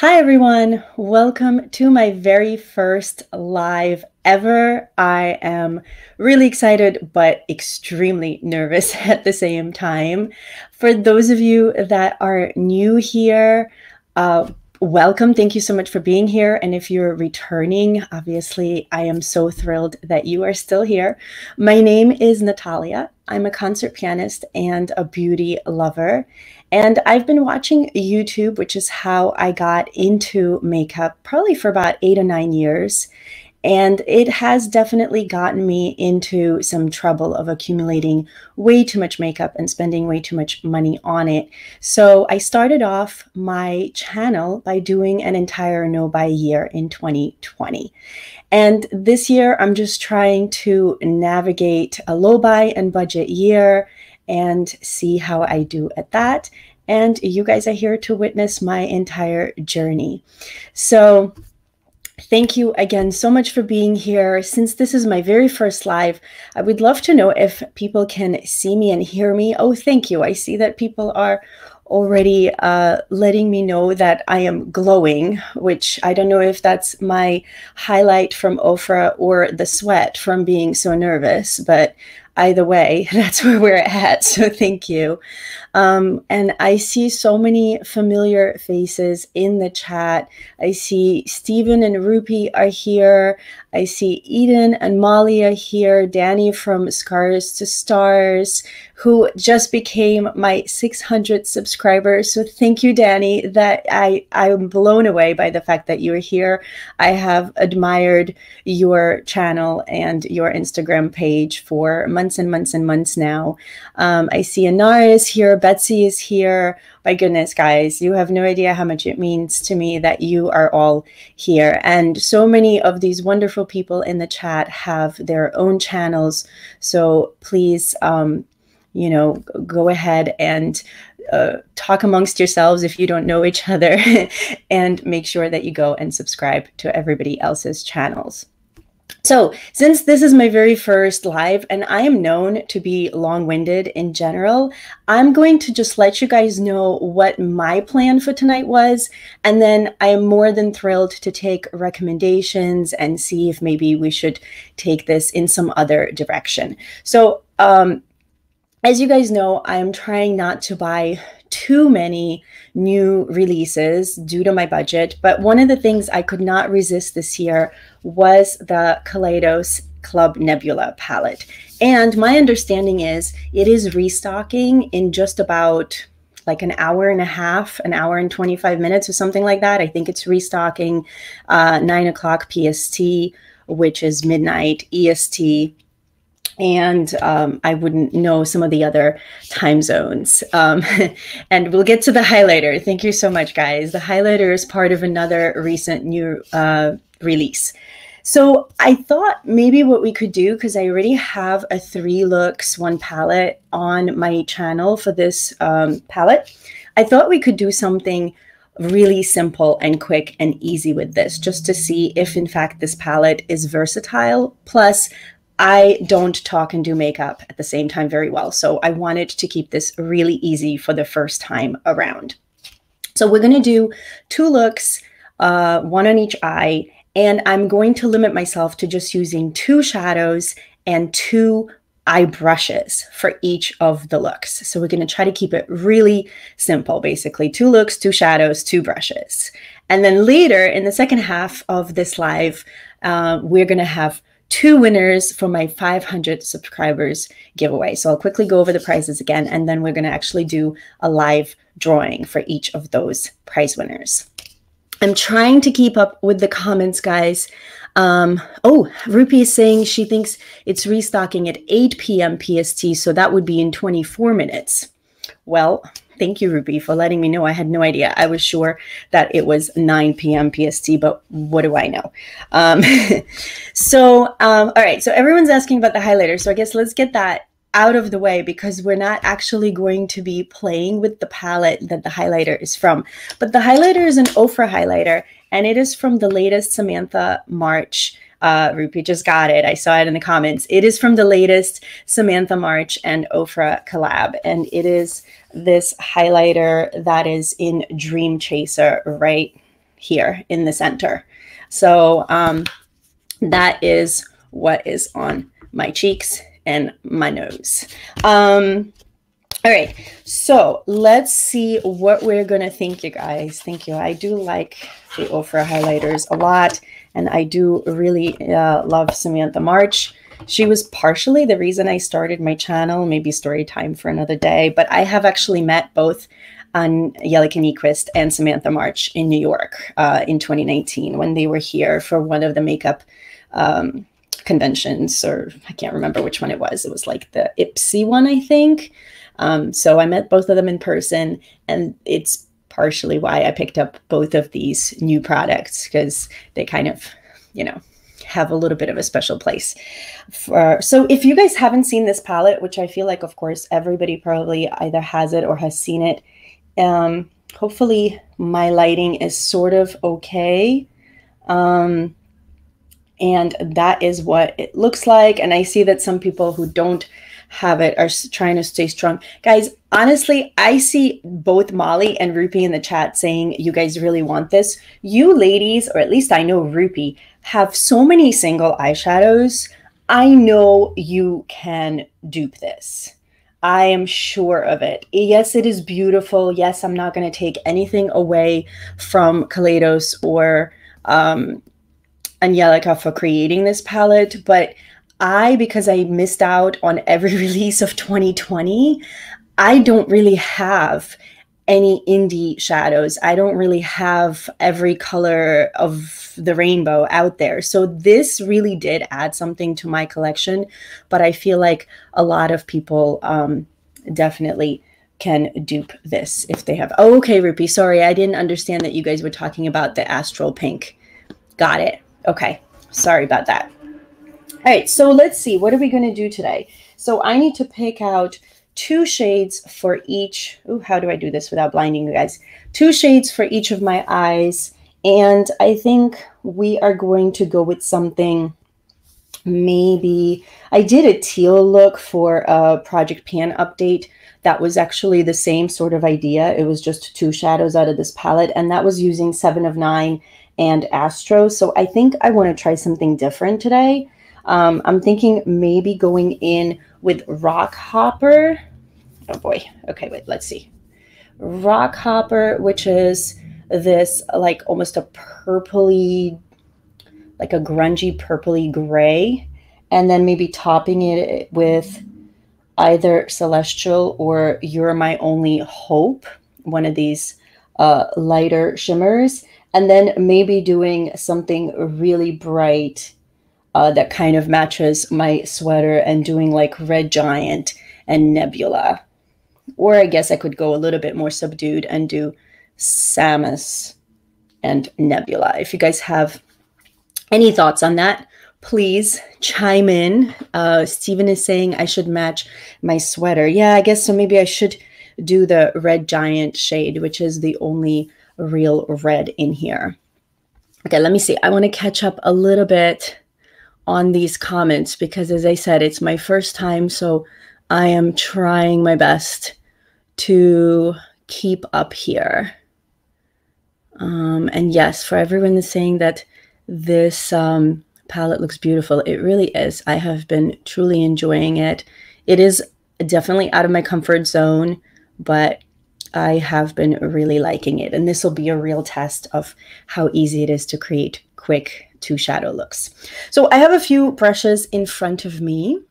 Hi, everyone. Welcome to my very first live ever. I am really excited, but extremely nervous at the same time. For those of you that are new here, uh, welcome. Thank you so much for being here. And if you're returning, obviously, I am so thrilled that you are still here. My name is Natalia. I'm a concert pianist and a beauty lover. And I've been watching YouTube, which is how I got into makeup probably for about eight or nine years. And it has definitely gotten me into some trouble of accumulating way too much makeup and spending way too much money on it. So I started off my channel by doing an entire no buy year in 2020. And this year, I'm just trying to navigate a low buy and budget year and see how I do at that. And you guys are here to witness my entire journey. So, Thank you again so much for being here. Since this is my very first live, I would love to know if people can see me and hear me. Oh, thank you. I see that people are already uh, letting me know that I am glowing, which I don't know if that's my highlight from Ofra or the sweat from being so nervous, but either way, that's where we're at. So thank you. Um, and I see so many familiar faces in the chat. I see Stephen and Rupi are here. I see Eden and Molly are here. Danny from Scars to Stars, who just became my 600 subscribers. So thank you, Danny. That I I'm blown away by the fact that you're here. I have admired your channel and your Instagram page for months and months and months now. Um, I see Anara is here. Betsy is here. My goodness, guys, you have no idea how much it means to me that you are all here. And so many of these wonderful people in the chat have their own channels. So please, um, you know, go ahead and uh, talk amongst yourselves if you don't know each other and make sure that you go and subscribe to everybody else's channels. So, since this is my very first live and I am known to be long winded in general, I'm going to just let you guys know what my plan for tonight was. And then I am more than thrilled to take recommendations and see if maybe we should take this in some other direction. So, um, as you guys know, I am trying not to buy too many new releases due to my budget. But one of the things I could not resist this year was the Kaleidos Club Nebula palette. And my understanding is it is restocking in just about like an hour and a half, an hour and 25 minutes or something like that. I think it's restocking uh, 9 o'clock PST, which is midnight EST and um, I wouldn't know some of the other time zones. Um, and we'll get to the highlighter. Thank you so much, guys. The highlighter is part of another recent new uh, release. So I thought maybe what we could do, because I already have a three looks, one palette on my channel for this um, palette, I thought we could do something really simple and quick and easy with this, just to see if in fact this palette is versatile. Plus, I don't talk and do makeup at the same time very well. So I wanted to keep this really easy for the first time around. So we're going to do two looks, uh, one on each eye, and I'm going to limit myself to just using two shadows and two eye brushes for each of the looks. So we're going to try to keep it really simple, basically two looks, two shadows, two brushes. And then later in the second half of this live, uh, we're going to have two winners for my 500 subscribers giveaway. So I'll quickly go over the prizes again, and then we're going to actually do a live drawing for each of those prize winners. I'm trying to keep up with the comments, guys. Um, oh, Rupi is saying she thinks it's restocking at 8 p.m. PST, so that would be in 24 minutes. Well, Thank you, Rupi, for letting me know. I had no idea. I was sure that it was 9 p.m. PST, but what do I know? Um, so, um, all right. So everyone's asking about the highlighter. So I guess let's get that out of the way because we're not actually going to be playing with the palette that the highlighter is from. But the highlighter is an Ofra highlighter, and it is from the latest Samantha March uh, Rupi just got it. I saw it in the comments. It is from the latest Samantha March and Ofra collab, and it is this highlighter that is in Dream Chaser right here in the center. So um, that is what is on my cheeks and my nose. Um, all right, so let's see what we're gonna think, you guys. Thank you. I do like the Ofra highlighters a lot, and I do really uh, love Samantha March. She was partially the reason I started my channel, maybe story time for another day, but I have actually met both Angelica Nyqvist and Samantha March in New York uh, in 2019 when they were here for one of the makeup um, conventions, or I can't remember which one it was. It was like the Ipsy one, I think. Um, so I met both of them in person, and it's partially why I picked up both of these new products because they kind of, you know, have a little bit of a special place. For, so if you guys haven't seen this palette, which I feel like, of course, everybody probably either has it or has seen it, um, hopefully my lighting is sort of okay. Um, and that is what it looks like. And I see that some people who don't have it are trying to stay strong. Guys, honestly, I see both Molly and Rupi in the chat saying you guys really want this. You ladies, or at least I know Rupi, have so many single eyeshadows. I know you can dupe this. I am sure of it. Yes, it is beautiful. Yes, I'm not going to take anything away from Kaleidos or um, Angelica for creating this palette, but I, because I missed out on every release of 2020, I don't really have any indie shadows. I don't really have every color of the rainbow out there. So this really did add something to my collection, but I feel like a lot of people um, definitely can dupe this if they have. Oh, okay, Rupi. Sorry, I didn't understand that you guys were talking about the astral pink. Got it. Okay. Sorry about that. All right, so let's see. What are we going to do today? So I need to pick out two shades for each. Ooh, how do I do this without blinding you guys? Two shades for each of my eyes. And I think we are going to go with something maybe I did a teal look for a Project Pan update. That was actually the same sort of idea. It was just two shadows out of this palette, and that was using Seven of Nine and Astro. So I think I want to try something different today. Um, I'm thinking maybe going in with Rock Hopper. Oh boy. Okay, wait, let's see. Rock Hopper, which is this like almost a purpley, like a grungy purpley gray. And then maybe topping it with either Celestial or You're My Only Hope, one of these uh, lighter shimmers. And then maybe doing something really bright uh, that kind of matches my sweater and doing like Red Giant and Nebula. Or I guess I could go a little bit more subdued and do Samus and Nebula. If you guys have any thoughts on that, please chime in. Uh, Steven is saying I should match my sweater. Yeah, I guess so. Maybe I should do the Red Giant shade, which is the only real red in here. Okay, let me see. I want to catch up a little bit on these comments because, as I said, it's my first time. So I am trying my best to keep up here. Um, and yes, for everyone that's saying that this um, palette looks beautiful, it really is. I have been truly enjoying it. It is definitely out of my comfort zone, but I have been really liking it. And this will be a real test of how easy it is to create quick two shadow looks. So I have a few brushes in front of me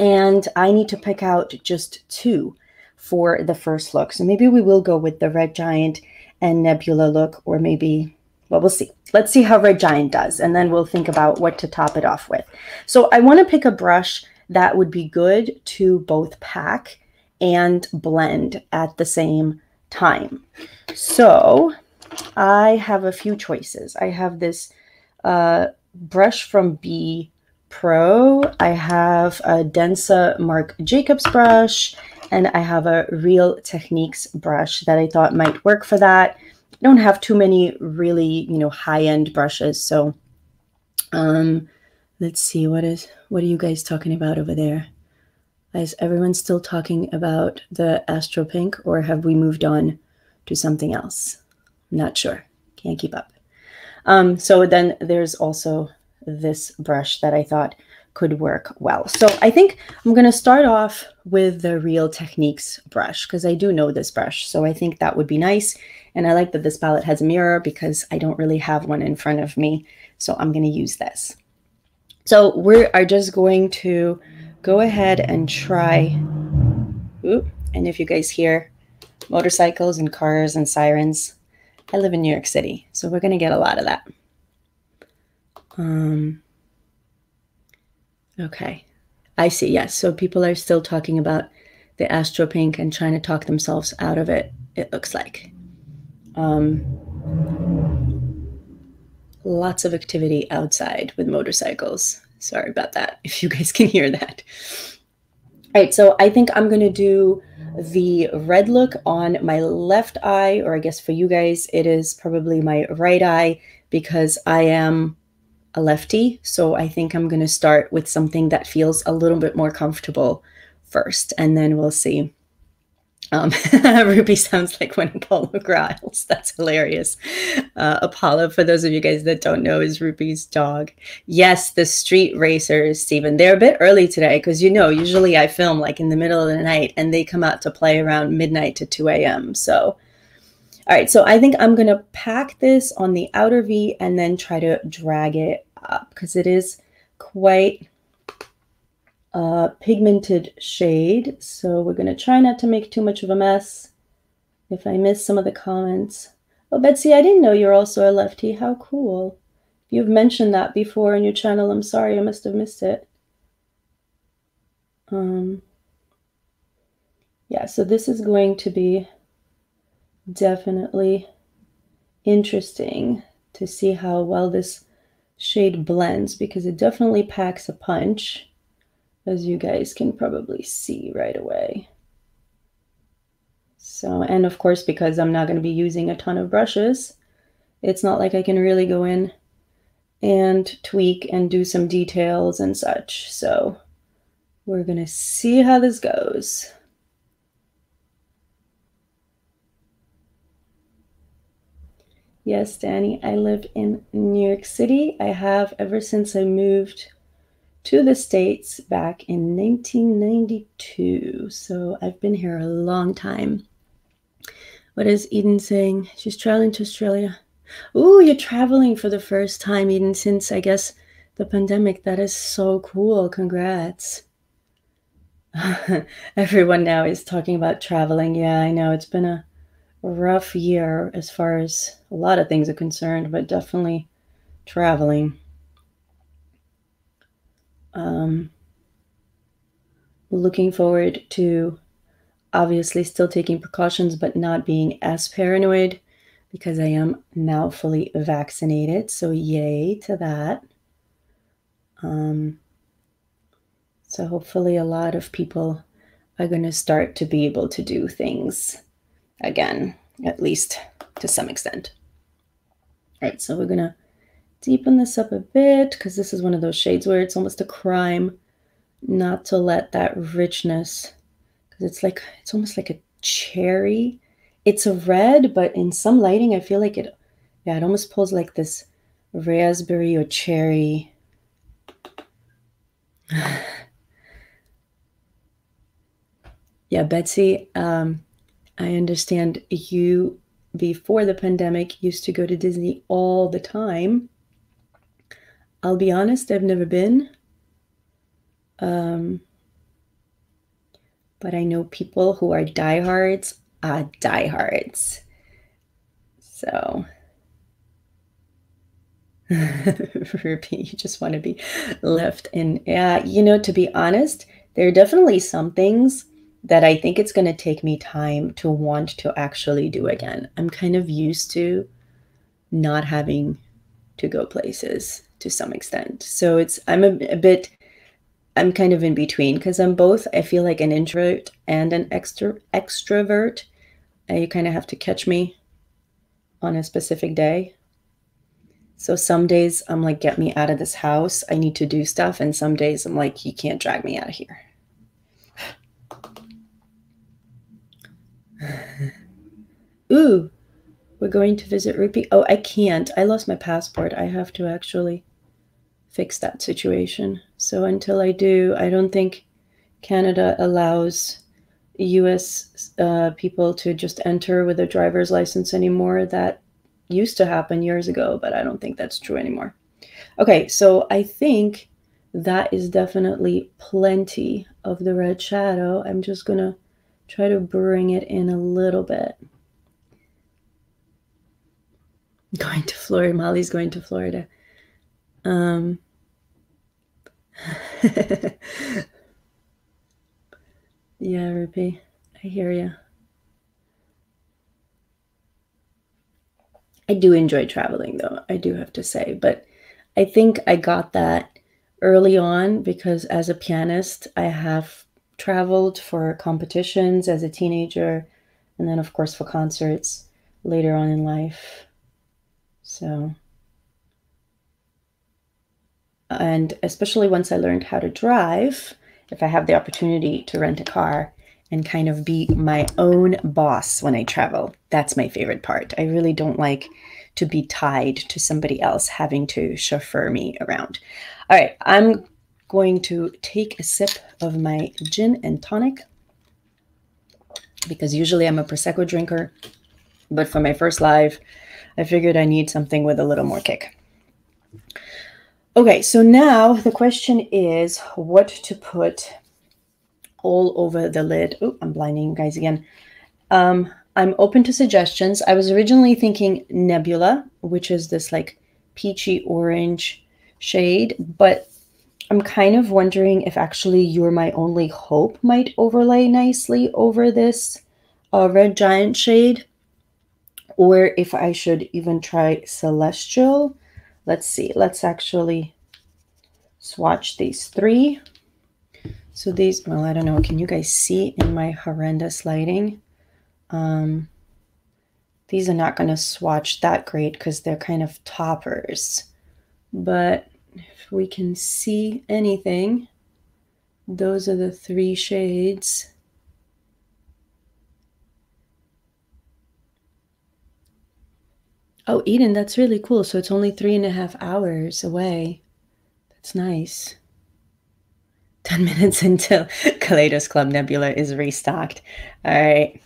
and I need to pick out just two for the first look. So maybe we will go with the Red Giant and Nebula look or maybe, well, we'll see. Let's see how Red Giant does and then we'll think about what to top it off with. So I want to pick a brush that would be good to both pack and blend at the same time. So I have a few choices. I have this uh, brush from B Pro. I have a Densa Marc Jacobs brush, and I have a Real Techniques brush that I thought might work for that. I don't have too many really, you know, high-end brushes, so um, let's see, what is, what are you guys talking about over there? Is everyone still talking about the Astro Pink, or have we moved on to something else? Not sure. Can't keep up. Um, so then there's also this brush that I thought could work well. So I think I'm going to start off with the Real Techniques brush because I do know this brush. So I think that would be nice. And I like that this palette has a mirror because I don't really have one in front of me. So I'm going to use this. So we are just going to go ahead and try. Ooh, and if you guys hear motorcycles and cars and sirens, I live in New York City. So we're going to get a lot of that. Um, okay. I see. Yes. So people are still talking about the Astro Pink and trying to talk themselves out of it, it looks like. Um, lots of activity outside with motorcycles. Sorry about that, if you guys can hear that. All right, so I think I'm going to do the red look on my left eye, or I guess for you guys, it is probably my right eye because I am a lefty. So I think I'm going to start with something that feels a little bit more comfortable first, and then we'll see um, Rupi sounds like when Apollo growls. That's hilarious. Uh, Apollo, for those of you guys that don't know, is Rupi's dog. Yes, the street racers, Stephen. They're a bit early today because you know, usually I film like in the middle of the night and they come out to play around midnight to 2 a.m. So, all right, so I think I'm going to pack this on the outer V and then try to drag it up because it is quite a pigmented shade. So we're going to try not to make too much of a mess. If I miss some of the comments. Oh, Betsy, I didn't know you're also a lefty. How cool. You've mentioned that before on your channel. I'm sorry, I must have missed it. Um, yeah, so this is going to be definitely interesting to see how well this shade blends because it definitely packs a punch as you guys can probably see right away. So, and of course, because I'm not going to be using a ton of brushes, it's not like I can really go in and tweak and do some details and such. So we're going to see how this goes. Yes, Danny, I live in New York City. I have ever since I moved to the States back in 1992. So I've been here a long time. What is Eden saying? She's traveling to Australia. Ooh, you're traveling for the first time, Eden, since I guess the pandemic. That is so cool. Congrats. Everyone now is talking about traveling. Yeah, I know. It's been a rough year as far as a lot of things are concerned, but definitely traveling. Um, looking forward to obviously still taking precautions, but not being as paranoid because I am now fully vaccinated. So, yay to that. Um, so, hopefully, a lot of people are going to start to be able to do things again, at least to some extent. All right, so we're to deepen this up a bit because this is one of those shades where it's almost a crime not to let that richness because it's like it's almost like a cherry it's a red but in some lighting i feel like it yeah it almost pulls like this raspberry or cherry yeah betsy um i understand you before the pandemic used to go to disney all the time I'll be honest, I've never been. Um, but I know people who are diehards, uh, diehards. So, Rupi, you just want to be left in. Yeah, you know, to be honest, there are definitely some things that I think it's going to take me time to want to actually do again. I'm kind of used to not having to go places to some extent. So it's I'm a, a bit I'm kind of in between because I'm both I feel like an introvert and an extra extrovert. And you kind of have to catch me on a specific day. So some days I'm like, get me out of this house. I need to do stuff. And some days I'm like, you can't drag me out of here. Ooh, We're going to visit Rupi. Oh, I can't. I lost my passport. I have to actually fix that situation. So until I do, I don't think Canada allows US uh, people to just enter with a driver's license anymore. That used to happen years ago, but I don't think that's true anymore. Okay, so I think that is definitely plenty of the red shadow. I'm just going to try to bring it in a little bit. Going to Florida. Molly's going to Florida. Um, yeah, Rupi, I hear you. I do enjoy traveling, though, I do have to say. But I think I got that early on because as a pianist, I have traveled for competitions as a teenager and then, of course, for concerts later on in life. So, and especially once I learned how to drive, if I have the opportunity to rent a car and kind of be my own boss when I travel, that's my favorite part. I really don't like to be tied to somebody else having to chauffeur me around. All right, I'm going to take a sip of my gin and tonic because usually I'm a Prosecco drinker. But for my first live, I figured I need something with a little more kick. Okay, so now the question is what to put all over the lid. Oh, I'm blinding you guys again. Um, I'm open to suggestions. I was originally thinking Nebula, which is this like peachy orange shade, but I'm kind of wondering if actually You're My Only Hope might overlay nicely over this uh, Red Giant shade, or if I should even try Celestial. Let's see. Let's actually swatch these three. So these, well, I don't know. Can you guys see in my horrendous lighting? Um, these are not going to swatch that great because they're kind of toppers. But if we can see anything, those are the three shades. Oh, Eden, that's really cool. So it's only three and a half hours away. That's nice. 10 minutes until Kaleidos Club Nebula is restocked. All right.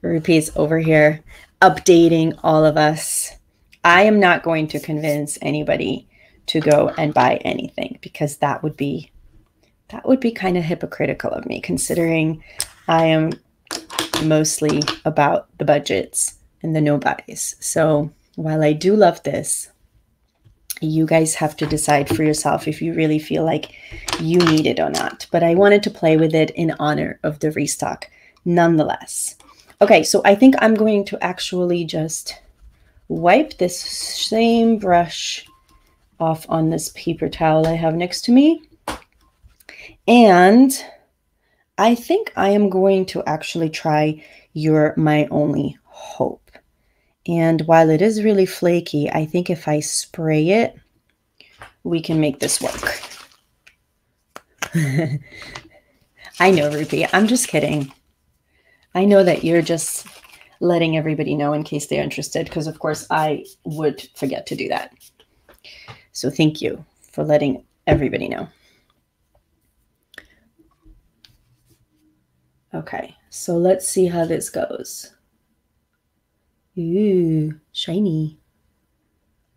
Rupi's over here updating all of us. I am not going to convince anybody to go and buy anything because that would be that would be kind of hypocritical of me considering I am mostly about the budgets and the no buys. So while I do love this, you guys have to decide for yourself if you really feel like you need it or not. But I wanted to play with it in honor of the restock nonetheless. Okay, so I think I'm going to actually just wipe this same brush off on this paper towel I have next to me. And I think I am going to actually try You're My Only Hope. And while it is really flaky, I think if I spray it, we can make this work. I know, Rupi. I'm just kidding. I know that you're just letting everybody know in case they're interested, because of course I would forget to do that. So thank you for letting everybody know. Okay, so let's see how this goes. Ooh, shiny.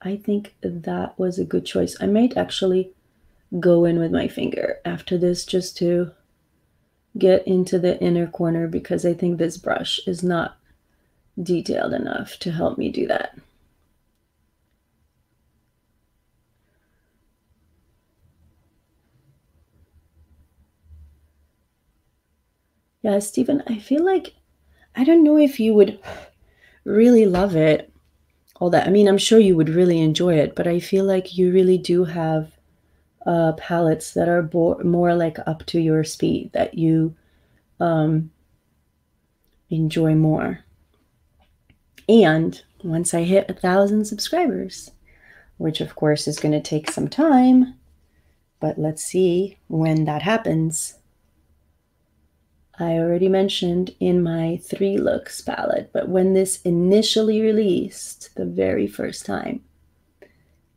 I think that was a good choice. I might actually go in with my finger after this just to get into the inner corner because I think this brush is not detailed enough to help me do that. Yeah, Stephen, I feel like I don't know if you would really love it. All that. I mean, I'm sure you would really enjoy it, but I feel like you really do have uh, palettes that are more like up to your speed that you um, enjoy more. And once I hit a thousand subscribers, which of course is going to take some time, but let's see when that happens. I already mentioned in my three looks palette, but when this initially released the very first time,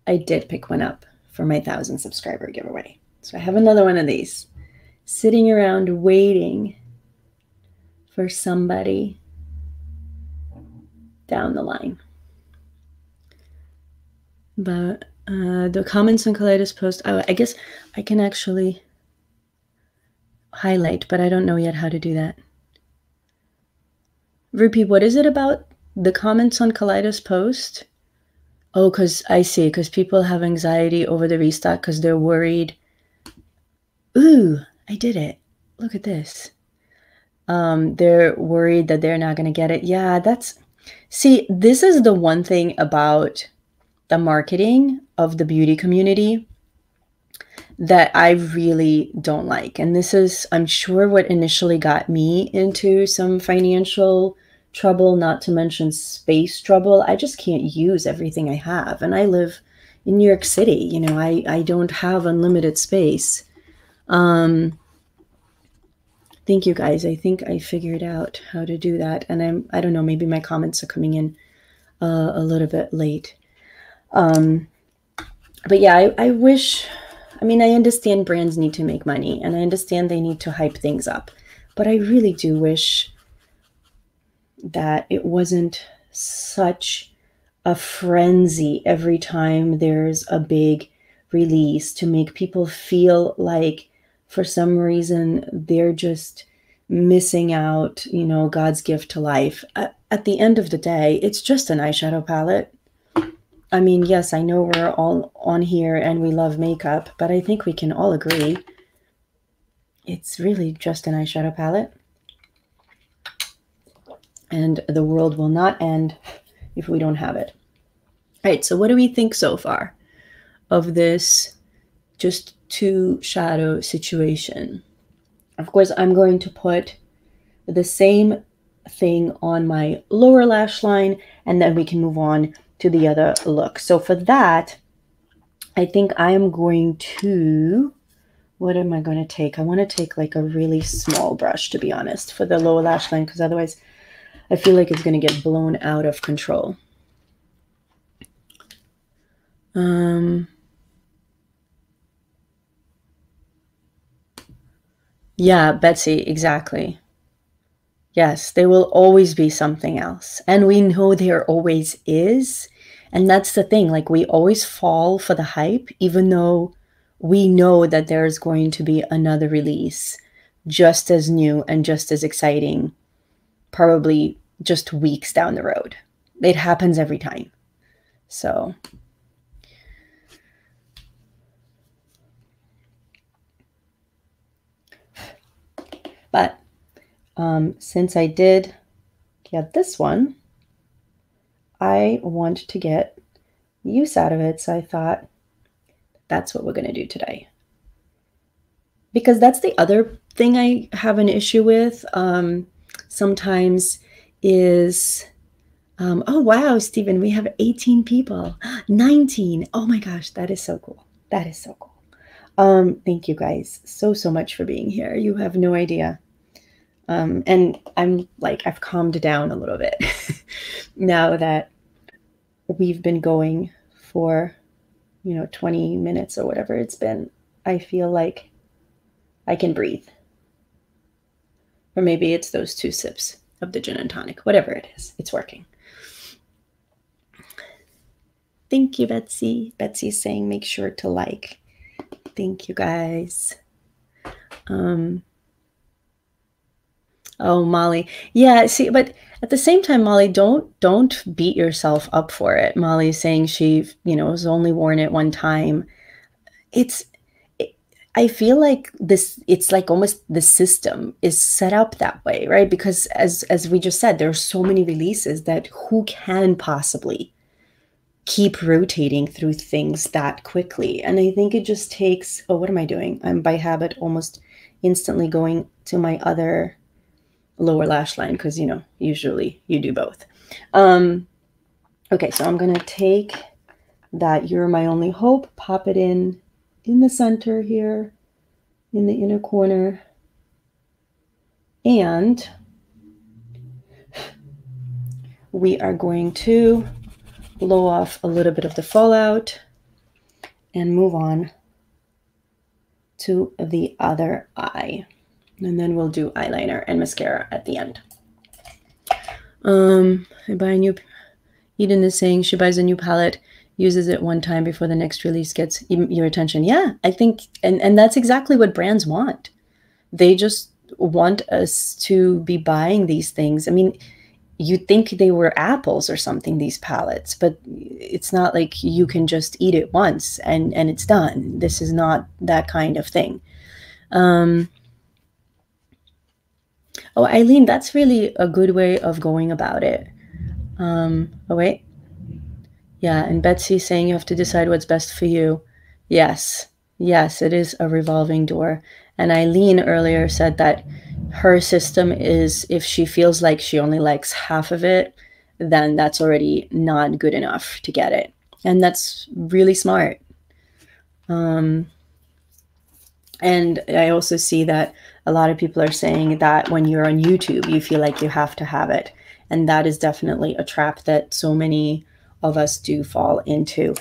I did pick one up for my thousand subscriber giveaway. So I have another one of these sitting around waiting for somebody down the line. But uh, the comments on Kaleidos post, oh, I guess I can actually highlight, but I don't know yet how to do that. Rupi, what is it about the comments on Kaleidos post? Oh, because I see, because people have anxiety over the restock because they're worried. Ooh, I did it. Look at this. Um, they're worried that they're not going to get it. Yeah, that's. See, this is the one thing about the marketing of the beauty community that I really don't like. And this is, I'm sure, what initially got me into some financial trouble, not to mention space trouble. I just can't use everything I have. And I live in New York City. You know, I, I don't have unlimited space. Um, thank you guys. I think I figured out how to do that. And I'm, I don't know, maybe my comments are coming in uh, a little bit late. Um, but yeah, I, I wish I mean, I understand brands need to make money and I understand they need to hype things up, but I really do wish that it wasn't such a frenzy every time there's a big release to make people feel like for some reason they're just missing out, you know, God's gift to life. At, the end of the day, it's just an eyeshadow palette. I mean, yes, I know we're all on here and we love makeup, but I think we can all agree it's really just an eyeshadow palette. And the world will not end if we don't have it. All right, so what do we think so far of this just two shadow situation? Of course, I'm going to put the same thing on my lower lash line and then we can move on to the other look. So for that, I think I am going to, what am I going to take? I want to take like a really small brush, to be honest, for the lower lash line, because otherwise I feel like it's going to get blown out of control. Um, yeah, Betsy, exactly. Yes, there will always be something else. And we know there always is. And that's the thing. Like, we always fall for the hype, even though we know that there's going to be another release just as new and just as exciting, probably just weeks down the road. It happens every time. So, but um, since I did get this one, I want to get use out of it. So I thought that's what we're going to do today. Because that's the other thing I have an issue with um, sometimes is, um, oh, wow, Stephen, we have 18 people, 19. Oh my gosh, that is so cool. That is so cool. Um, thank you guys so, so much for being here. You have no idea. Um, and I'm like, I've calmed down a little bit now that we've been going for, you know, 20 minutes or whatever it's been. I feel like I can breathe. Or maybe it's those two sips of the gin and tonic, whatever it is, it's working. Thank you, Betsy. Betsy's saying make sure to like. Thank you, guys. Um, Oh, Molly. Yeah, see, but at the same time, Molly, don't don't beat yourself up for it. Molly's saying she, you know, has only worn it one time. It's I feel like this it's like almost the system is set up that way, right? Because as as we just said, there are so many releases that who can possibly keep rotating through things that quickly. And I think it just takes oh, what am I doing? I'm by habit almost instantly going to my other lower lash line because, you know, usually you do both. Um, okay, so I'm going to take that You're My Only Hope, pop it in in the center here, in the inner corner. And we are going to blow off a little bit of the fallout and move on to the other eye. And then we'll do eyeliner and mascara at the end. Um, I buy a new, Eden is saying she buys a new palette, uses it one time before the next release gets your attention. Yeah, I think, and, and that's exactly what brands want. They just want us to be buying these things. I mean, you'd think they were apples or something these palettes but it's not like you can just eat it once and and it's done this is not that kind of thing um oh eileen that's really a good way of going about it um oh wait yeah and betsy saying you have to decide what's best for you yes yes it is a revolving door and eileen earlier said that her system is if she feels like she only likes half of it, then that's already not good enough to get it. And that's really smart. Um, and I also see that a lot of people are saying that when you're on YouTube, you feel like you have to have it. And that is definitely a trap that so many of us do fall into.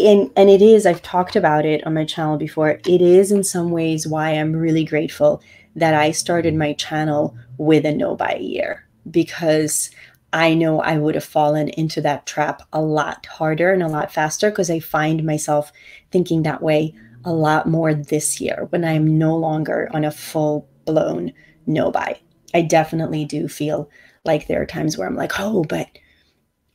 And, and it is, I've talked about it on my channel before, it is in some ways why I'm really grateful that I started my channel with a no buy year because I know I would have fallen into that trap a lot harder and a lot faster because I find myself thinking that way a lot more this year when I am no longer on a full blown no buy. I definitely do feel like there are times where I'm like, oh, but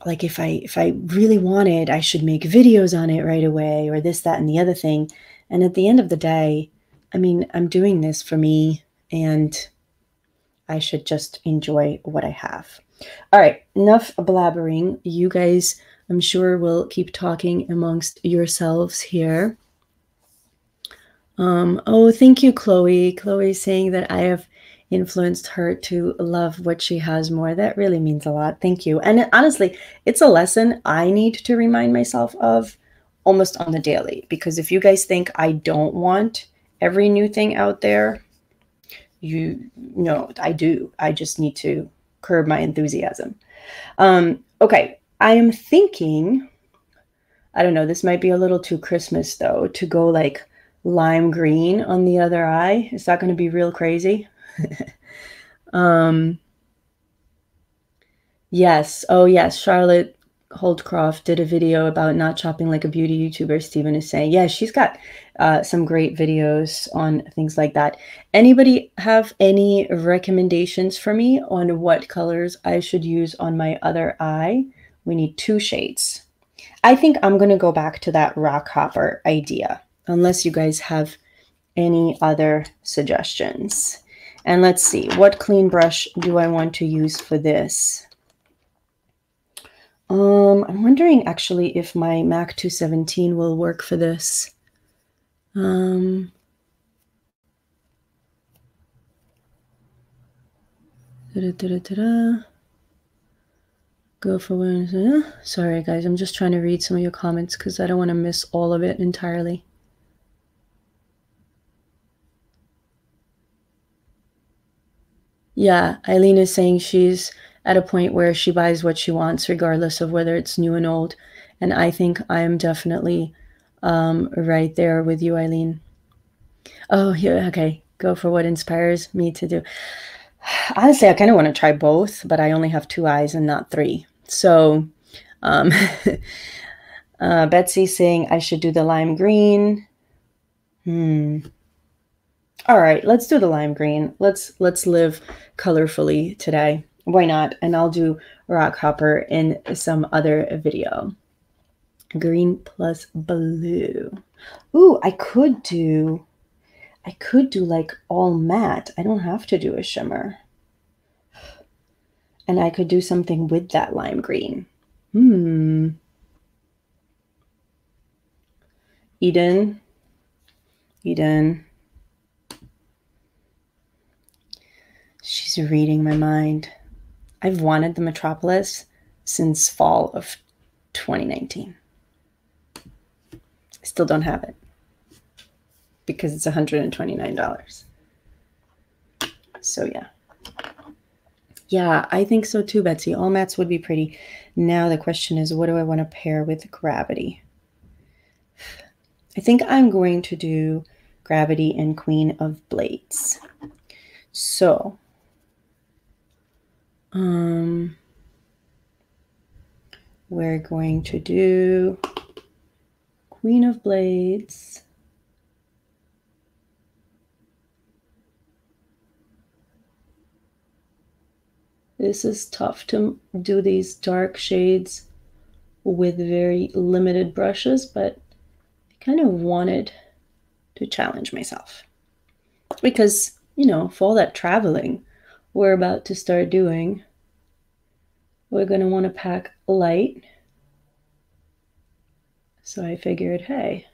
like if I if I really wanted, I should make videos on it right away or this, that, and the other thing. And at the end of the day, I mean, I'm doing this for me and I should just enjoy what I have. All right, enough blabbering. You guys, I'm sure, will keep talking amongst yourselves here. Um, oh, thank you, Chloe. Chloe saying that I have influenced her to love what she has more. That really means a lot. Thank you. And honestly, it's a lesson I need to remind myself of almost on the daily because if you guys think I don't want every new thing out there, you know i do i just need to curb my enthusiasm um okay i am thinking i don't know this might be a little too christmas though to go like lime green on the other eye is that going to be real crazy um yes oh yes charlotte Holdcroft did a video about not chopping like a beauty YouTuber. Stephen is saying, yeah, she's got uh, some great videos on things like that. Anybody have any recommendations for me on what colors I should use on my other eye? We need two shades. I think I'm going to go back to that rock hopper idea, unless you guys have any other suggestions. And let's see, what clean brush do I want to use for this? Um, I'm wondering actually if my Mac 217 will work for this. Um, da -da -da Go for one. Sorry, guys. I'm just trying to read some of your comments because I don't want to miss all of it entirely. Yeah, Eileen is saying she's at a point where she buys what she wants, regardless of whether it's new and old. And I think I'm definitely um, right there with you, Eileen. Oh, yeah, okay. Go for what inspires me to do. Honestly, I kind of want to try both, but I only have two eyes and not three. So, um, uh, Betsy saying I should do the lime green. Hmm. All right, let's do the lime green. Let's let's live colorfully today why not? And I'll do rock hopper in some other video. Green plus blue. Ooh, I could do, I could do like all matte. I don't have to do a shimmer. And I could do something with that lime green. Hmm. Eden. Eden. She's reading my mind. I've wanted the Metropolis since fall of 2019. I still don't have it because it's $129. So yeah. Yeah, I think so too, Betsy. All mats would be pretty. Now the question is, what do I want to pair with gravity? I think I'm going to do gravity and queen of blades. So, um, we're going to do queen of blades. This is tough to do these dark shades with very limited brushes, but I kind of wanted to challenge myself. Because, you know, for all that traveling we're about to start doing, we're going to want to pack light. So I figured, hey,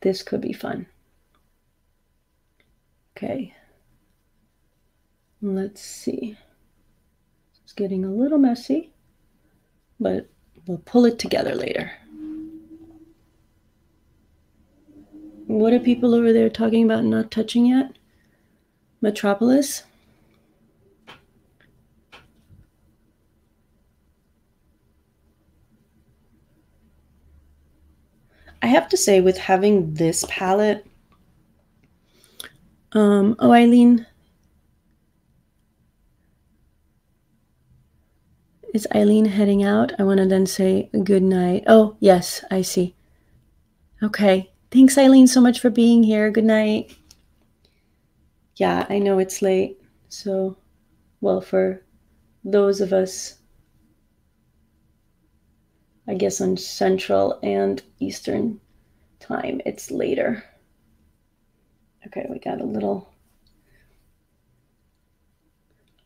this could be fun. Okay. Let's see It's getting a little messy, but we'll pull it together later. What are people over there talking about not touching yet? Metropolis? I have to say, with having this palette, um, oh, Eileen, Is Eileen heading out? I want to then say good night. Oh, yes, I see. Okay. Thanks, Eileen, so much for being here. Good night. Yeah, I know it's late. So, well, for those of us, I guess on Central and Eastern time, it's later. Okay, we got a little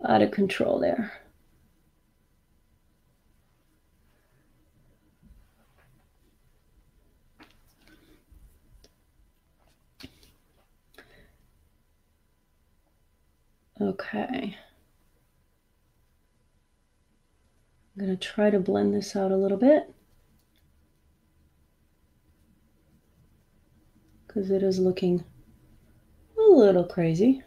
out of control there. Okay. I'm going to try to blend this out a little bit. Because it is looking a little crazy.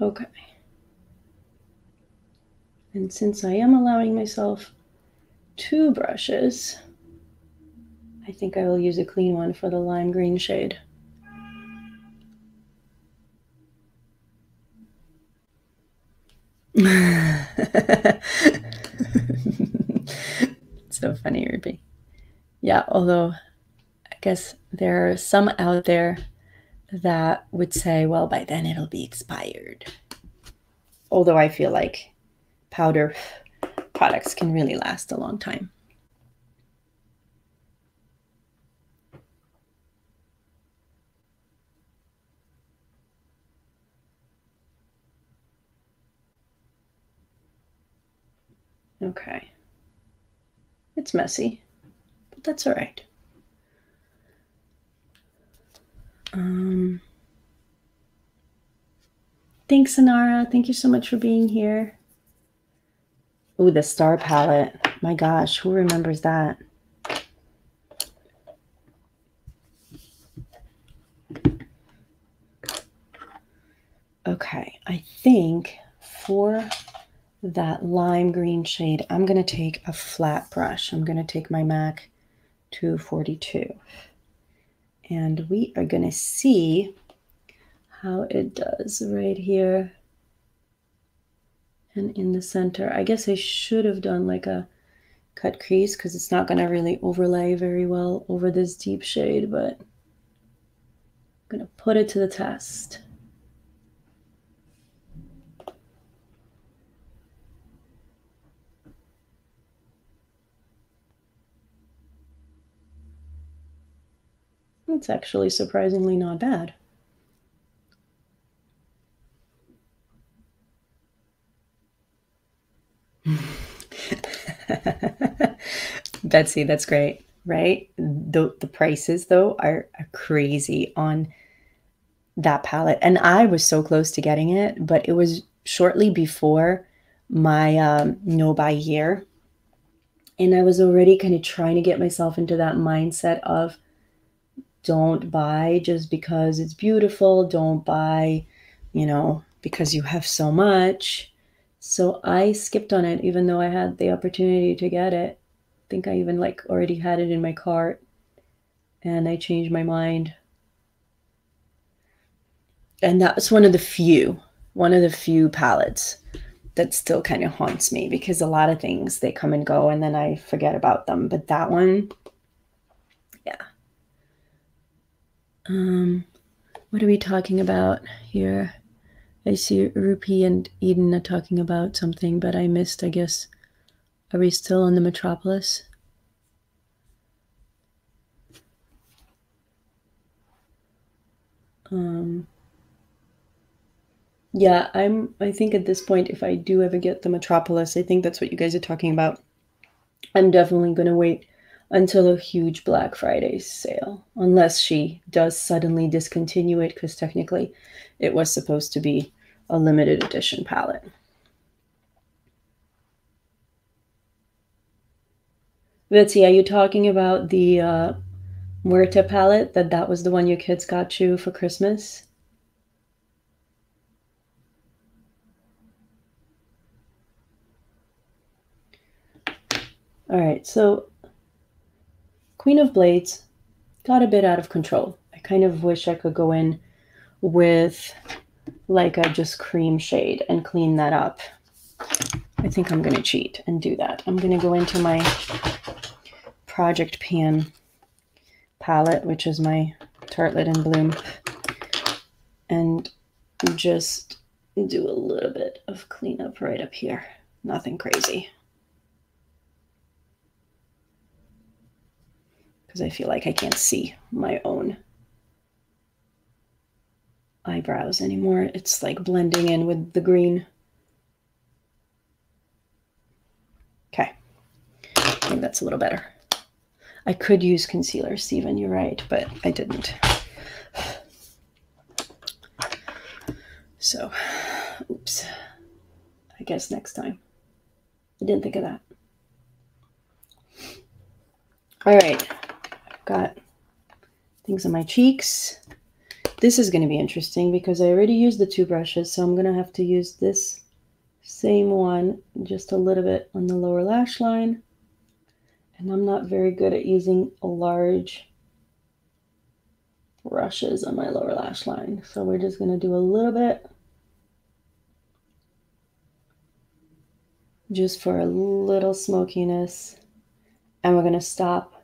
Okay. And since I am allowing myself two brushes, I think I will use a clean one for the lime green shade. so funny, Ruby. Yeah, although I guess there are some out there that would say, well, by then it'll be expired. Although I feel like powder products can really last a long time. Okay. It's messy, but that's all right. Um, thanks, Anara. Thank you so much for being here. Ooh, the star palette. My gosh, who remembers that? Okay, I think for that lime green shade, I'm going to take a flat brush. I'm going to take my MAC 242. And we are going to see how it does right here and in the center. I guess I should have done like a cut crease because it's not going to really overlay very well over this deep shade, but I'm going to put it to the test. It's actually surprisingly not bad. Betsy, that's great, right? The, the prices, though, are, are crazy on that palette. And I was so close to getting it, but it was shortly before my um, no buy year. And I was already kind of trying to get myself into that mindset of don't buy just because it's beautiful. Don't buy, you know, because you have so much. So I skipped on it, even though I had the opportunity to get it. I think I even like already had it in my cart and I changed my mind. And that's one of the few, one of the few palettes that still kind of haunts me because a lot of things they come and go and then I forget about them. But that one, yeah. Um, what are we talking about here? I see Rupi and Eden are talking about something, but I missed, I guess. Are we still on the Metropolis? Um, yeah, I'm, I think at this point, if I do ever get the Metropolis, I think that's what you guys are talking about. I'm definitely going to wait until a huge Black Friday sale, unless she does suddenly discontinue it, because technically it was supposed to be a limited edition palette. Betsy, are you talking about the uh, Muerta palette, that that was the one your kids got you for Christmas? All right, so Queen of Blades got a bit out of control. I kind of wish I could go in with like a just cream shade and clean that up. I think I'm going to cheat and do that. I'm going to go into my Project Pan palette, which is my Tartelette in Bloom, and just do a little bit of cleanup right up here. Nothing crazy. Because I feel like I can't see my own eyebrows anymore. It's like blending in with the green. Okay. I think that's a little better. I could use concealer, Stephen, you're right, but I didn't. So, oops. I guess next time. I didn't think of that. All right, got things on my cheeks. This is going to be interesting because I already used the two brushes, so I'm going to have to use this same one just a little bit on the lower lash line. And I'm not very good at using large brushes on my lower lash line. So we're just going to do a little bit just for a little smokiness. And we're going to stop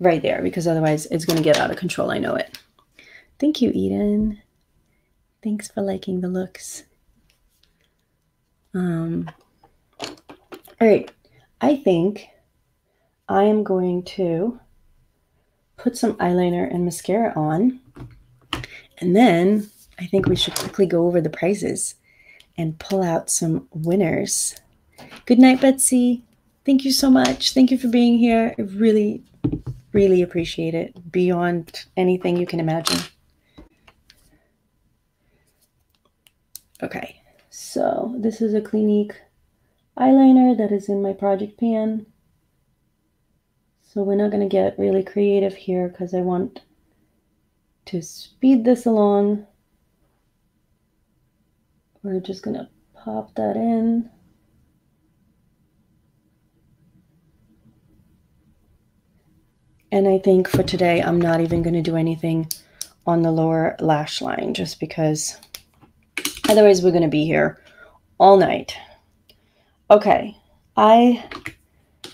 right there because otherwise it's going to get out of control. I know it. Thank you, Eden. Thanks for liking the looks. Um, all right, I think I am going to put some eyeliner and mascara on. And then I think we should quickly go over the prizes and pull out some winners. Good night, Betsy. Thank you so much. Thank you for being here. I really, really appreciate it beyond anything you can imagine. Okay, so this is a Clinique eyeliner that is in my project pan. So we're not going to get really creative here because I want to speed this along. We're just going to pop that in. And I think for today, I'm not even going to do anything on the lower lash line just because Otherwise, we're going to be here all night. Okay, I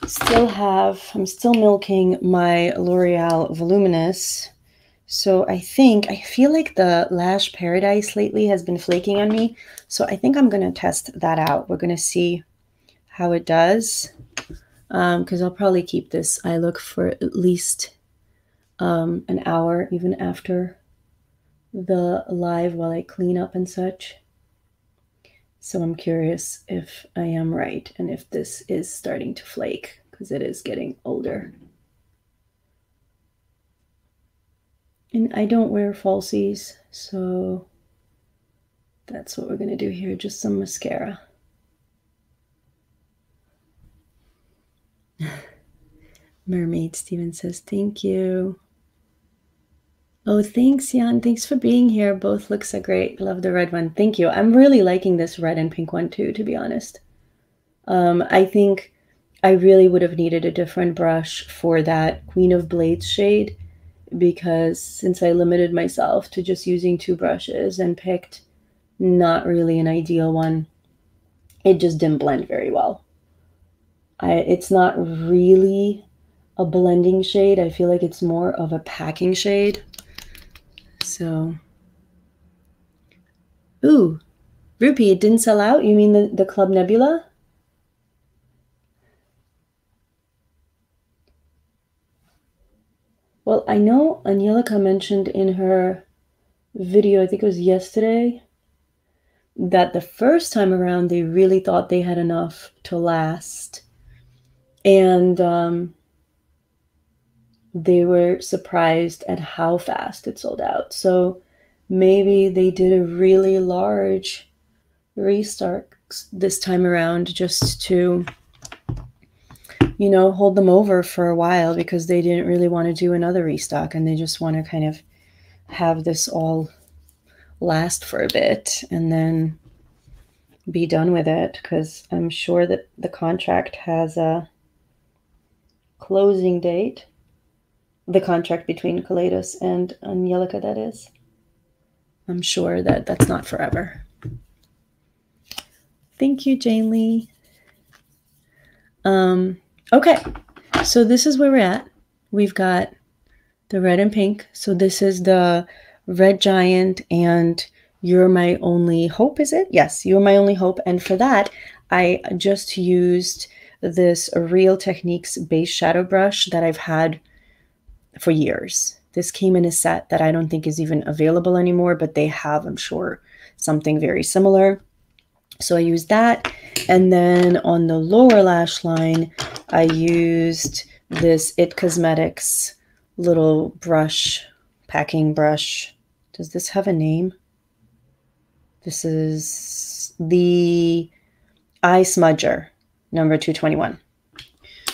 still have, I'm still milking my L'Oreal Voluminous. So I think, I feel like the Lash Paradise lately has been flaking on me. So I think I'm going to test that out. We're going to see how it does. Because um, I'll probably keep this eye look for at least um, an hour, even after the live while I clean up and such. So I'm curious if I am right and if this is starting to flake because it is getting older. And I don't wear falsies, so that's what we're going to do here. Just some mascara. Mermaid Steven says, thank you. Oh, thanks, Jan. Thanks for being here. Both look so great. Love the red one. Thank you. I'm really liking this red and pink one too, to be honest. Um, I think I really would have needed a different brush for that Queen of Blades shade because since I limited myself to just using two brushes and picked not really an ideal one, it just didn't blend very well. I, it's not really a blending shade. I feel like it's more of a packing shade. So, ooh, Rupi, it didn't sell out? You mean the, the Club Nebula? Well, I know Angelica mentioned in her video, I think it was yesterday, that the first time around they really thought they had enough to last. And um, they were surprised at how fast it sold out. So maybe they did a really large restart this time around just to, you know, hold them over for a while because they didn't really want to do another restock and they just want to kind of have this all last for a bit and then be done with it because I'm sure that the contract has a closing date the contract between Kaleidos and Angelica, that is. I'm sure that that's not forever. Thank you, Jane Lee. Um, okay, so this is where we're at. We've got the red and pink. So this is the red giant and you're my only hope, is it? Yes, you're my only hope. And for that, I just used this Real Techniques base shadow brush that I've had for years. This came in a set that I don't think is even available anymore, but they have, I'm sure, something very similar. So I used that. And then on the lower lash line, I used this It Cosmetics little brush, packing brush. Does this have a name? This is the Eye Smudger, number 221.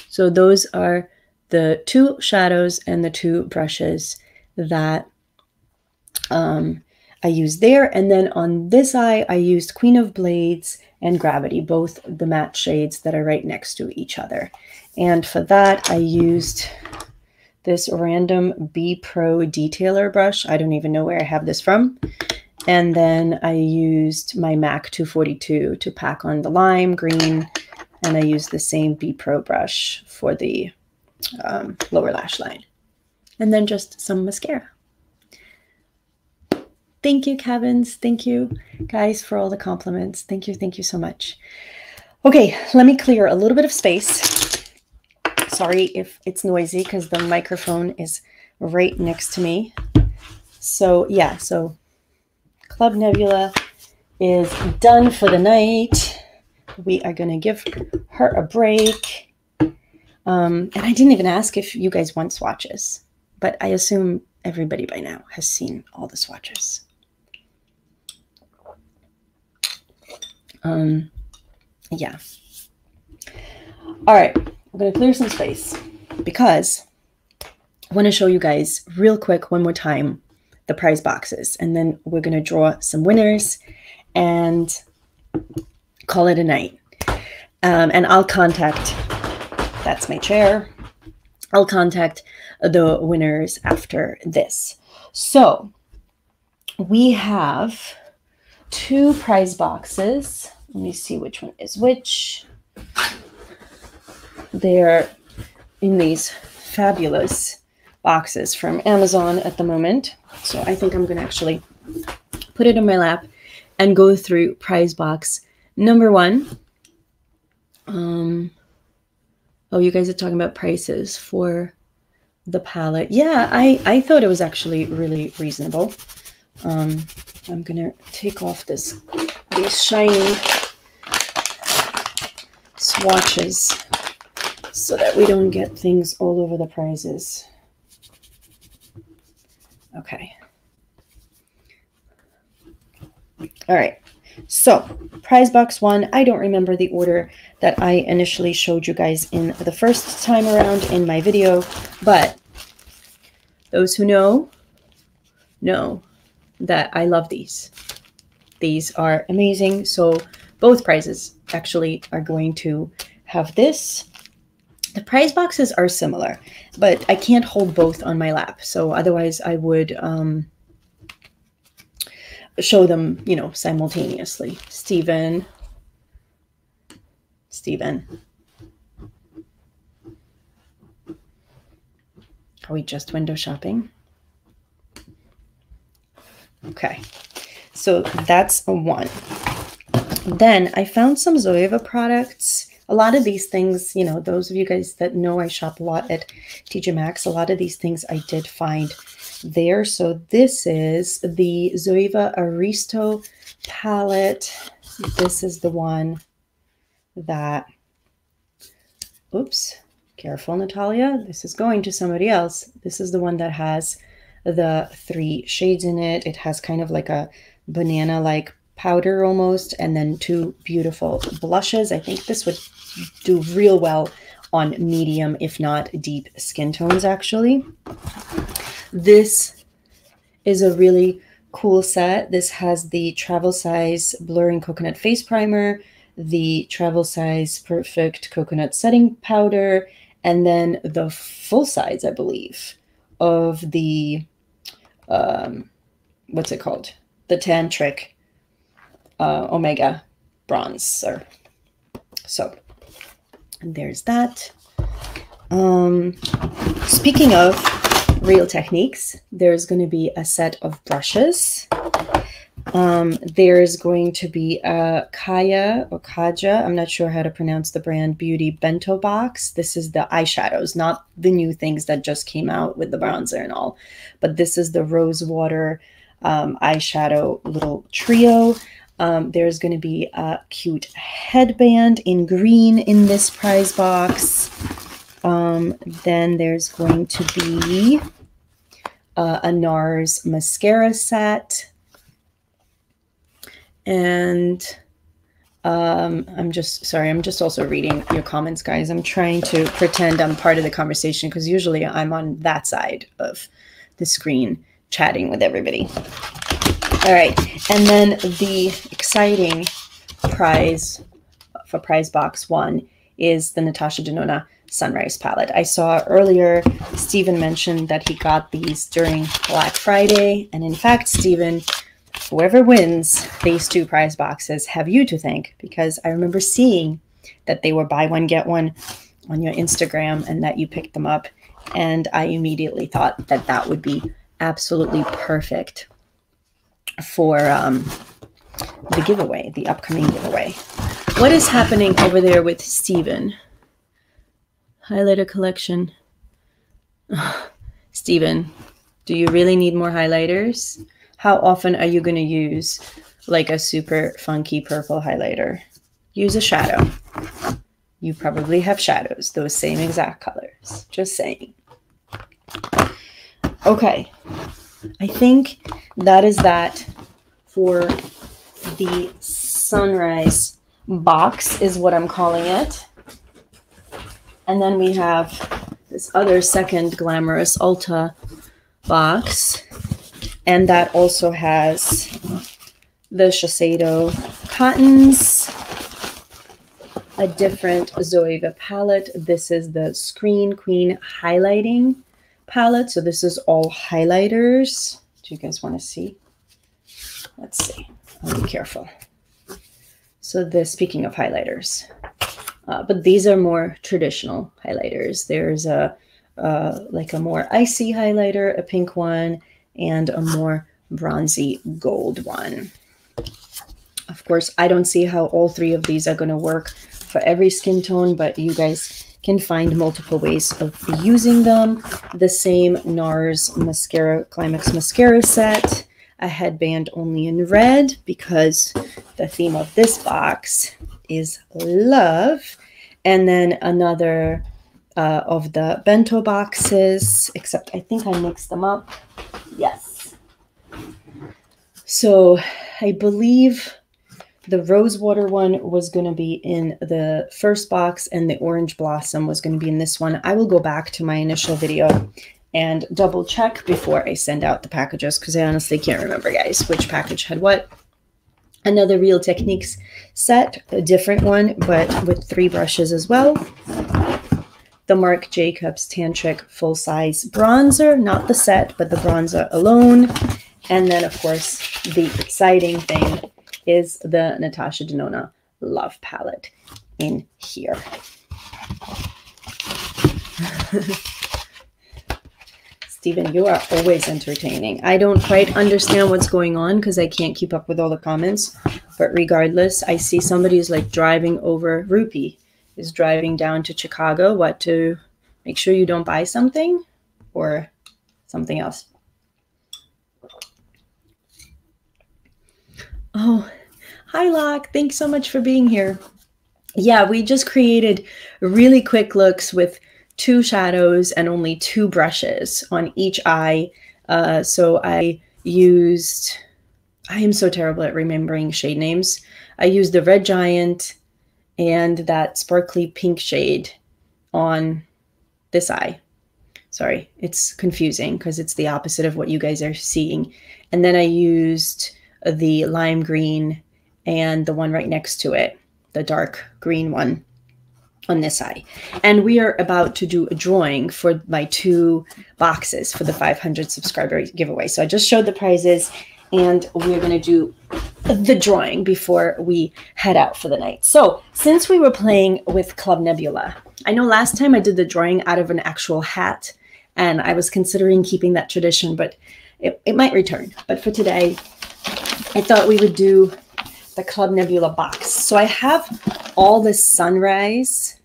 So those are the two shadows and the two brushes that um, I used there. And then on this eye, I used Queen of Blades and Gravity, both the matte shades that are right next to each other. And for that, I used this random B Pro detailer brush. I don't even know where I have this from. And then I used my MAC 242 to pack on the lime green. And I used the same B Pro brush for the um, lower lash line. And then just some mascara. Thank you, Kevins. Thank you, guys, for all the compliments. Thank you. Thank you so much. Okay, let me clear a little bit of space. Sorry if it's noisy because the microphone is right next to me. So, yeah, so Club Nebula is done for the night. We are going to give her a break. Um, and I didn't even ask if you guys want swatches, but I assume everybody by now has seen all the swatches. Um, yeah. All right, I'm to clear some space because I want to show you guys real quick one more time the prize boxes, and then we're going to draw some winners and call it a night. Um, and I'll contact that's my chair. I'll contact the winners after this. So we have two prize boxes. Let me see which one is which. They're in these fabulous boxes from Amazon at the moment. So I think I'm going to actually put it in my lap and go through prize box number one. Um, Oh, you guys are talking about prices for the palette. Yeah, I, I thought it was actually really reasonable. Um, I'm to take off this these shiny swatches so that we don't get things all over the prizes. Okay. All right. So, prize box one, I don't remember the order that I initially showed you guys in the first time around in my video, but those who know, know that I love these. These are amazing. So both prizes actually are going to have this. The prize boxes are similar, but I can't hold both on my lap. So otherwise I would um, show them, you know, simultaneously. Stephen, Stephen. Are we just window shopping? Okay, so that's a one. Then I found some Zoeva products. A lot of these things, you know, those of you guys that know I shop a lot at TJ Maxx, a lot of these things I did find there. So this is the Zoeva Aristo palette. This is the one that, oops, careful, Natalia. This is going to somebody else. This is the one that has the three shades in it. It has kind of like a banana-like powder almost, and then two beautiful blushes. I think this would do real well on medium, if not deep skin tones, actually. This is a really cool set. This has the travel size blurring coconut face primer, the travel size perfect coconut setting powder, and then the full size, I believe, of the um, what's it called? The Tantric uh, Omega bronzer. So there's that. Um, speaking of Real Techniques, there's going to be a set of brushes. Um, there's going to be a Kaya or Kaja, I'm not sure how to pronounce the brand, Beauty Bento Box. This is the eyeshadows, not the new things that just came out with the bronzer and all. But this is the Rose Water um, eyeshadow little trio. Um, there's going to be a cute headband in green in this prize box. Um, then there's going to be uh, a NARS mascara set. And um, I'm just sorry, I'm just also reading your comments, guys. I'm trying to pretend I'm part of the conversation because usually I'm on that side of the screen chatting with everybody. All right, and then the exciting prize for prize box one is the Natasha Denona Sunrise palette. I saw earlier Stephen mentioned that he got these during Black Friday. And in fact, Stephen, whoever wins these two prize boxes have you to thank because I remember seeing that they were buy one, get one on your Instagram and that you picked them up. And I immediately thought that that would be absolutely perfect for um, the giveaway, the upcoming giveaway. What is happening over there with Stephen? Highlighter collection. Steven, do you really need more highlighters? How often are you going to use like a super funky purple highlighter? Use a shadow. You probably have shadows, those same exact colors. Just saying. Okay. I think that is that for the sunrise box is what I'm calling it. And then we have this other second glamorous Ulta box. And that also has the Shiseido cottons, a different Zoeva palette. This is the Screen Queen highlighting palette. So this is all highlighters. Do you guys want to see? Let's see. I'll be careful. So this, speaking of highlighters, uh, but these are more traditional highlighters. There's a uh, like a more icy highlighter, a pink one, and a more bronzy gold one. Of course, I don't see how all three of these are going to work for every skin tone, but you guys can find multiple ways of using them. The same NARS mascara, Climax mascara set, a headband only in red because the theme of this box is love. And then another uh, of the bento boxes, except I think I mixed them up. Yes. So I believe the rosewater one was going to be in the first box and the orange blossom was going to be in this one. I will go back to my initial video and double check before I send out the packages because I honestly can't remember, guys, which package had what. Another Real Techniques set, a different one, but with three brushes as well. The Marc Jacobs Tantric Full Size Bronzer, not the set, but the bronzer alone. And then, of course, the exciting thing is the Natasha Denona Love Palette in here. Stephen, you are always entertaining. I don't quite understand what's going on because I can't keep up with all the comments. But regardless, I see somebody is like driving over Rupi is driving down to Chicago. What to make sure you don't buy something or something else? Oh, hi, Locke. Thanks so much for being here. Yeah, we just created really quick looks with two shadows and only two brushes on each eye. Uh, so I used, I am so terrible at remembering shade names. I used the Red Giant and that sparkly pink shade on this eye. Sorry, it's confusing because it's the opposite of what you guys are seeing. And then I used the lime green and the one right next to it, the dark green one on this side. And we are about to do a drawing for my two boxes for the 500 subscriber giveaway. So I just showed the prizes and we're going to do the drawing before we head out for the night. So since we were playing with Club Nebula, I know last time I did the drawing out of an actual hat and I was considering keeping that tradition, but it, it might return. But for today, I thought we would do the Club Nebula box. So I have all the sunrise,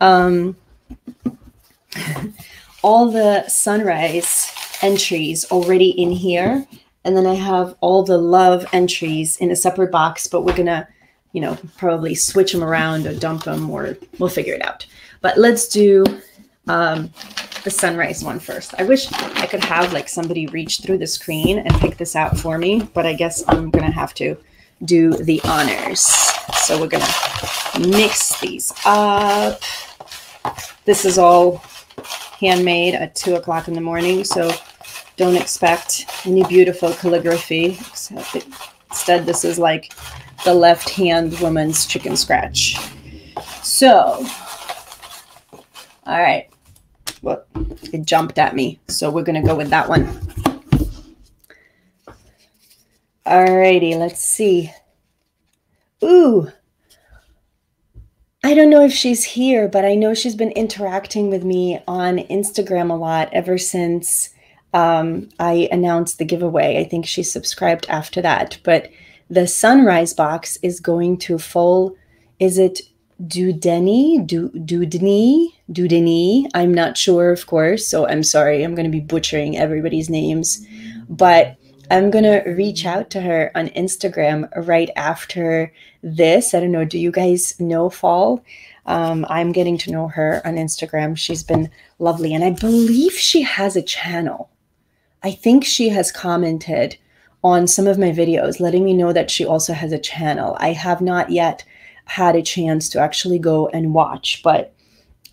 um, all the sunrise entries already in here. And then I have all the love entries in a separate box, but we're going to, you know, probably switch them around or dump them or we'll figure it out. But let's do um, the sunrise one first. I wish I could have like somebody reach through the screen and pick this out for me, but I guess I'm going to have to do the honors. So we're going to mix these up. This is all handmade at 2 o'clock in the morning, so don't expect any beautiful calligraphy. Instead, this is like the left-hand woman's chicken scratch. So, all right. Well, it jumped at me, so we're going to go with that one. Alrighty, let's see. Ooh. I don't know if she's here, but I know she's been interacting with me on Instagram a lot ever since um, I announced the giveaway. I think she subscribed after that. But the sunrise box is going to full, is it Dudeni? Du, Dudeni? Dudeni? I'm not sure, of course. So I'm sorry. I'm going to be butchering everybody's names. But I'm going to reach out to her on Instagram right after this. I don't know. Do you guys know Fall? Um, I'm getting to know her on Instagram. She's been lovely. And I believe she has a channel. I think she has commented on some of my videos, letting me know that she also has a channel. I have not yet had a chance to actually go and watch, but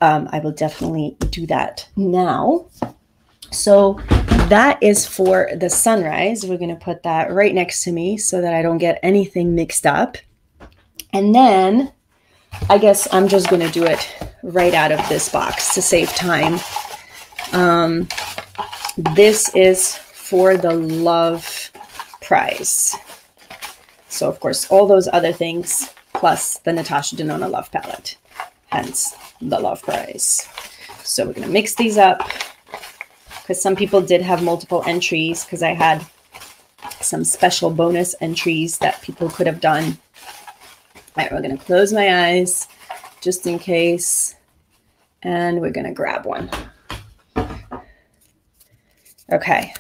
um, I will definitely do that now. So that is for the sunrise. We're going to put that right next to me so that I don't get anything mixed up. And then I guess I'm just going to do it right out of this box to save time. Um, this is for the love prize. So, of course, all those other things plus the Natasha Denona love palette, hence the love prize. So we're going to mix these up because some people did have multiple entries because I had some special bonus entries that people could have done. All right, we're going to close my eyes just in case, and we're going to grab one. Okay.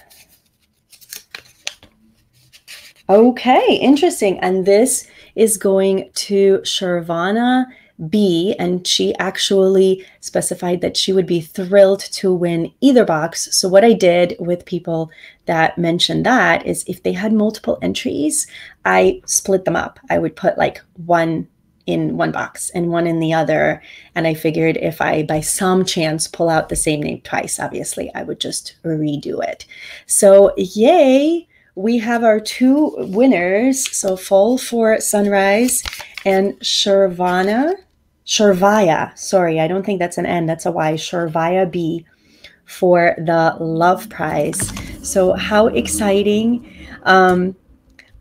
Okay, interesting. And this is going to Sharvana B, and she actually specified that she would be thrilled to win either box. So, what I did with people that mentioned that is if they had multiple entries, I split them up. I would put like one in one box and one in the other. And I figured if I, by some chance, pull out the same name twice, obviously, I would just redo it. So, yay! We have our two winners. So, Fall for Sunrise and Shervana. Shervaya, sorry, I don't think that's an N, that's a Y. Shervaya B for the Love Prize. So, how exciting! Um,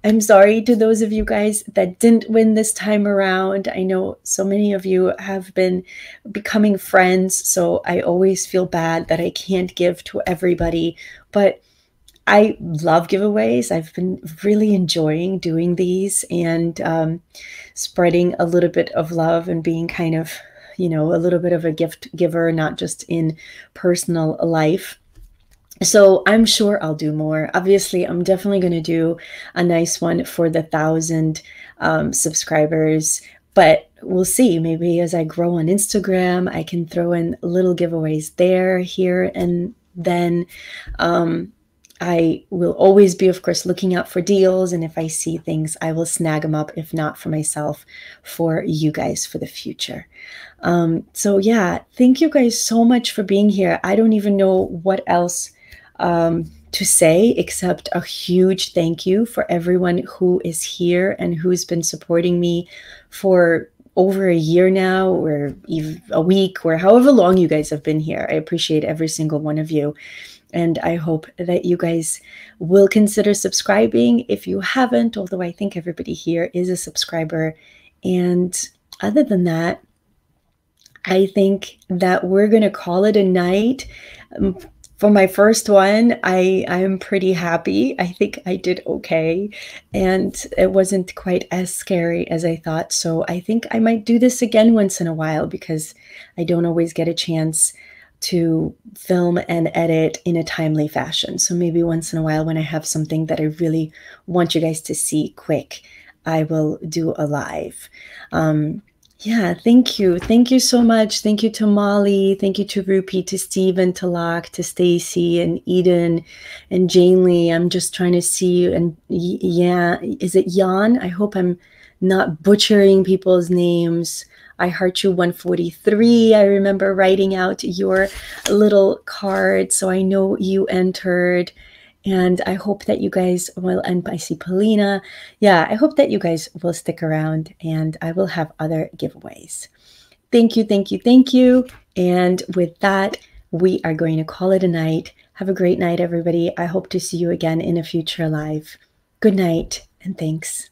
I'm sorry to those of you guys that didn't win this time around. I know so many of you have been becoming friends, so I always feel bad that I can't give to everybody, but I love giveaways. I've been really enjoying doing these and um, spreading a little bit of love and being kind of, you know, a little bit of a gift giver, not just in personal life so I'm sure I'll do more. Obviously, I'm definitely going to do a nice one for the thousand um, subscribers, but we'll see. Maybe as I grow on Instagram, I can throw in little giveaways there, here, and then. Um, I will always be, of course, looking out for deals. And if I see things, I will snag them up, if not for myself, for you guys for the future. Um, so, yeah, thank you guys so much for being here. I don't even know what else um, to say except a huge thank you for everyone who is here and who's been supporting me for over a year now or a week or however long you guys have been here. I appreciate every single one of you. And I hope that you guys will consider subscribing if you haven't, although I think everybody here is a subscriber. And other than that, I think that we're going to call it a night. Um, for my first one, I I'm pretty happy. I think I did okay and it wasn't quite as scary as I thought. So I think I might do this again once in a while because I don't always get a chance to film and edit in a timely fashion. So maybe once in a while when I have something that I really want you guys to see quick, I will do a live. Um, yeah, thank you. Thank you so much. Thank you to Molly. Thank you to Rupi, to Stephen, to Locke, to Stacy and Eden and Jane Lee. I'm just trying to see you. and yeah, is it Jan? I hope I'm not butchering people's names. I heart you 143. I remember writing out your little card, so I know you entered. And I hope that you guys will, and I see Polina. Yeah, I hope that you guys will stick around and I will have other giveaways. Thank you, thank you, thank you. And with that, we are going to call it a night. Have a great night, everybody. I hope to see you again in a future live. Good night and thanks.